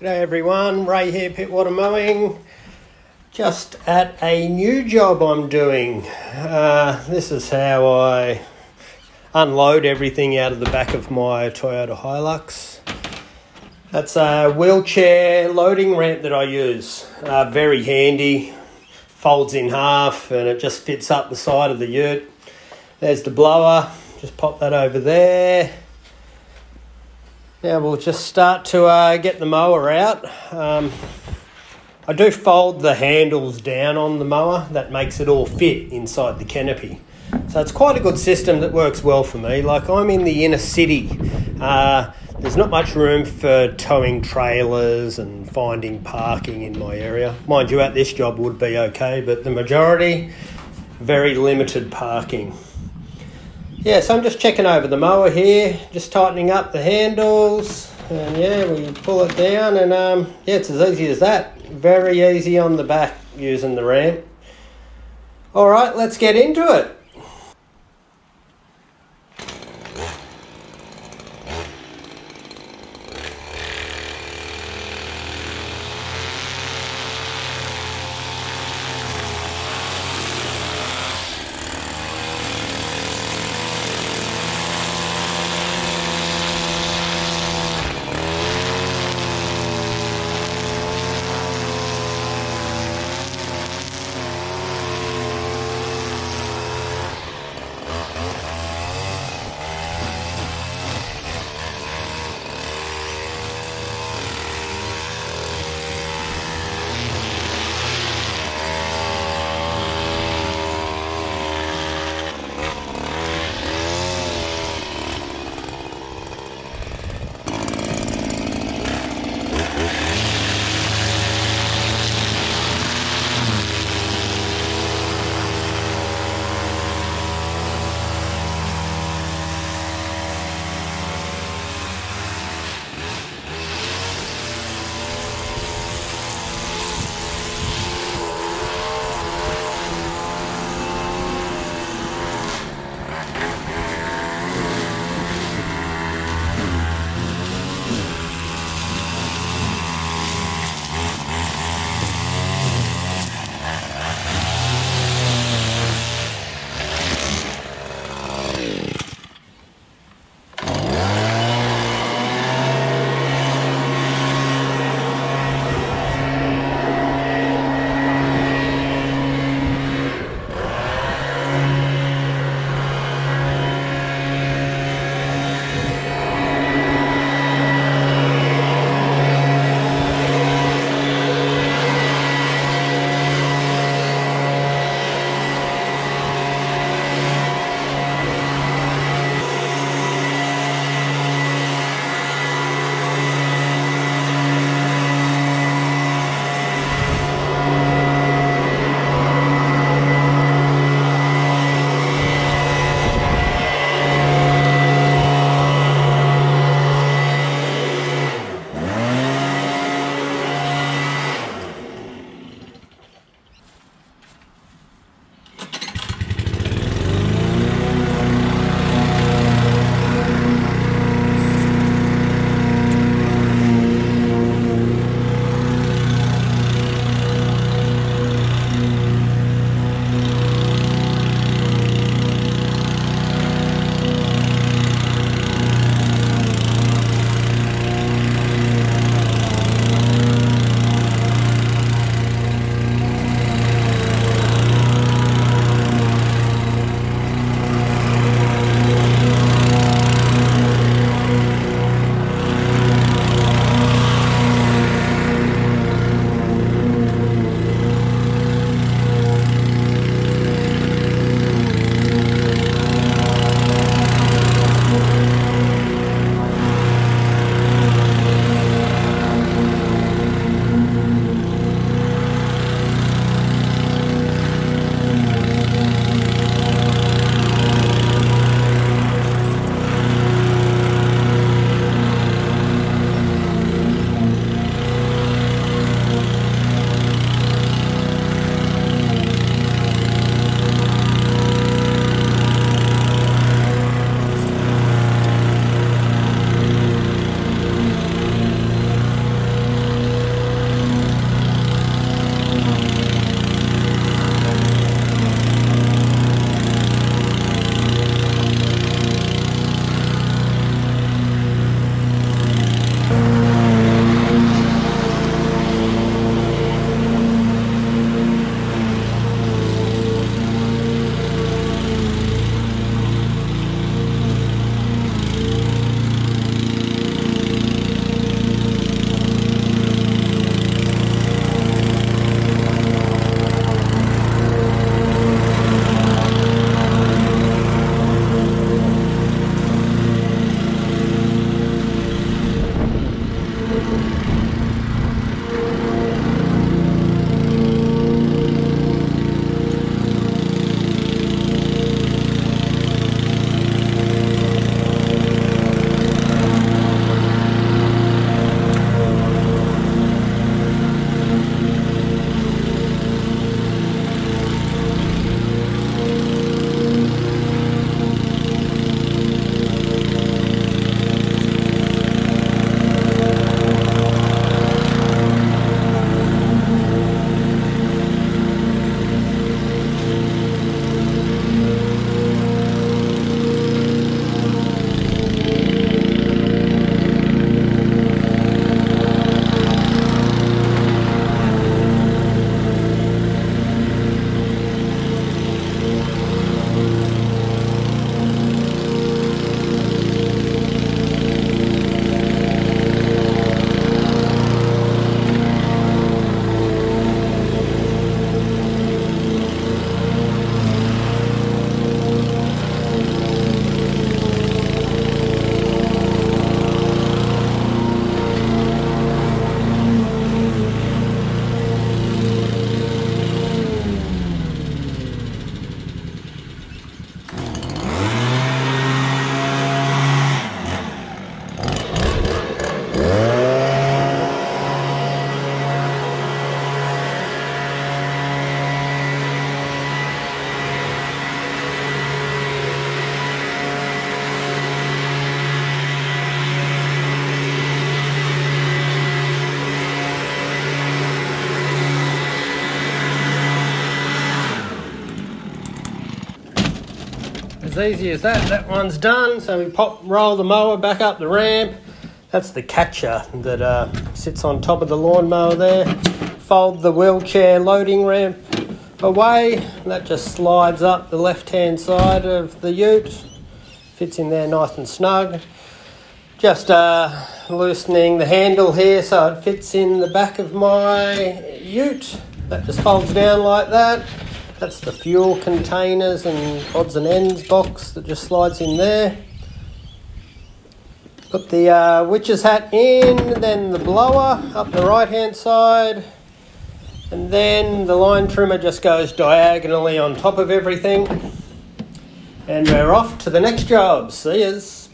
G'day everyone, Ray here, Pittwater Mowing. Just at a new job I'm doing. Uh, this is how I unload everything out of the back of my Toyota Hilux. That's a wheelchair loading ramp that I use. Uh, very handy, folds in half and it just fits up the side of the ute. There's the blower, just pop that over there. Now we'll just start to uh, get the mower out. Um, I do fold the handles down on the mower, that makes it all fit inside the canopy. So it's quite a good system that works well for me. Like I'm in the inner city, uh, there's not much room for towing trailers and finding parking in my area. Mind you, at this job would be okay, but the majority, very limited parking. Yeah, so I'm just checking over the mower here, just tightening up the handles, and yeah, we pull it down, and um, yeah, it's as easy as that. Very easy on the back using the ramp. All right, let's get into it. As easy as that. That one's done. So we pop, roll the mower back up the ramp. That's the catcher that uh, sits on top of the lawnmower there. Fold the wheelchair loading ramp away. That just slides up the left hand side of the ute. Fits in there nice and snug. Just uh, loosening the handle here so it fits in the back of my ute. That just folds down like that. That's the fuel containers and odds and ends box that just slides in there. Put the uh, witch's hat in, then the blower up the right hand side, and then the line trimmer just goes diagonally on top of everything. And we're off to the next job. See yous.